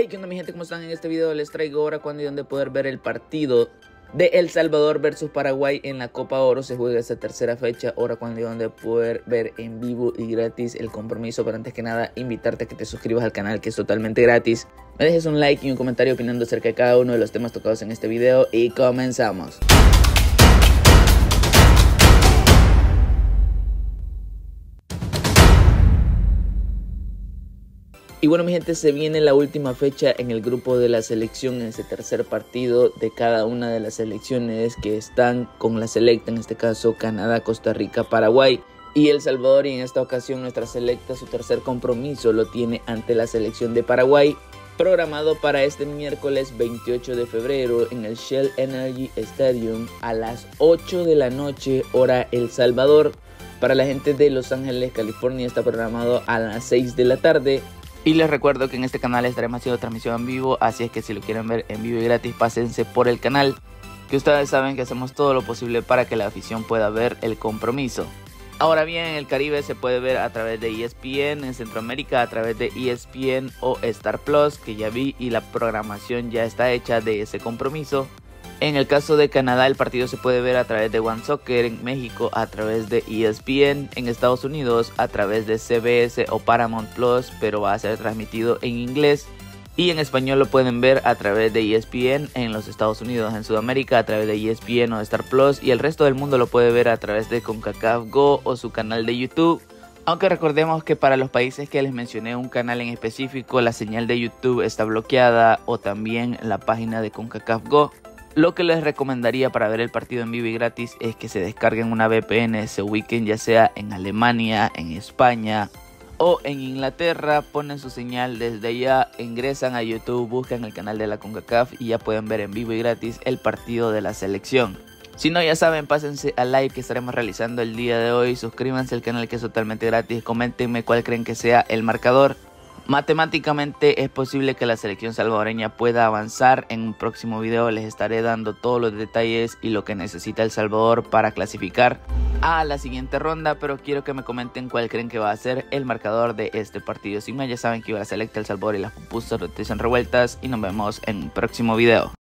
Hey, ¿qué onda mi gente? ¿Cómo están? En este video les traigo ahora cuando y dónde poder ver el partido de El Salvador versus Paraguay en la Copa Oro. Se juega esta tercera fecha, ahora cuando y dónde poder ver en vivo y gratis el compromiso. Pero antes que nada, invitarte a que te suscribas al canal que es totalmente gratis. Me dejes un like y un comentario opinando acerca de cada uno de los temas tocados en este video y comenzamos. Y bueno, mi gente, se viene la última fecha en el grupo de la selección, en este tercer partido de cada una de las selecciones que están con la selecta, en este caso Canadá, Costa Rica, Paraguay y El Salvador. Y en esta ocasión nuestra selecta, su tercer compromiso lo tiene ante la selección de Paraguay, programado para este miércoles 28 de febrero en el Shell Energy Stadium a las 8 de la noche, hora El Salvador. Para la gente de Los Ángeles, California, está programado a las 6 de la tarde. Y les recuerdo que en este canal estaremos haciendo transmisión en vivo, así es que si lo quieren ver en vivo y gratis, pásense por el canal. Que ustedes saben que hacemos todo lo posible para que la afición pueda ver el compromiso. Ahora bien, en el Caribe se puede ver a través de ESPN, en Centroamérica a través de ESPN o Star Plus, que ya vi y la programación ya está hecha de ese compromiso. En el caso de Canadá, el partido se puede ver a través de One Soccer, en México a través de ESPN, en Estados Unidos a través de CBS o Paramount Plus, pero va a ser transmitido en inglés. Y en español lo pueden ver a través de ESPN en los Estados Unidos, en Sudamérica a través de ESPN o Star Plus y el resto del mundo lo puede ver a través de CONCACAF Go o su canal de YouTube. Aunque recordemos que para los países que les mencioné un canal en específico, la señal de YouTube está bloqueada o también la página de CONCACAF Go. Lo que les recomendaría para ver el partido en vivo y gratis es que se descarguen una VPN, se ubiquen ya sea en Alemania, en España o en Inglaterra, ponen su señal desde allá, ingresan a YouTube, buscan el canal de la CONCACAF y ya pueden ver en vivo y gratis el partido de la selección. Si no, ya saben, pásense al live que estaremos realizando el día de hoy. Suscríbanse al canal que es totalmente gratis. Coméntenme cuál creen que sea el marcador. Matemáticamente es posible que la selección salvadoreña pueda avanzar. En un próximo video les estaré dando todos los detalles y lo que necesita El Salvador para clasificar a la siguiente ronda. Pero quiero que me comenten cuál creen que va a ser el marcador de este partido. Sin más, ya saben que iba a selecta El Salvador y las pupusas rotación revueltas. Y nos vemos en un próximo video.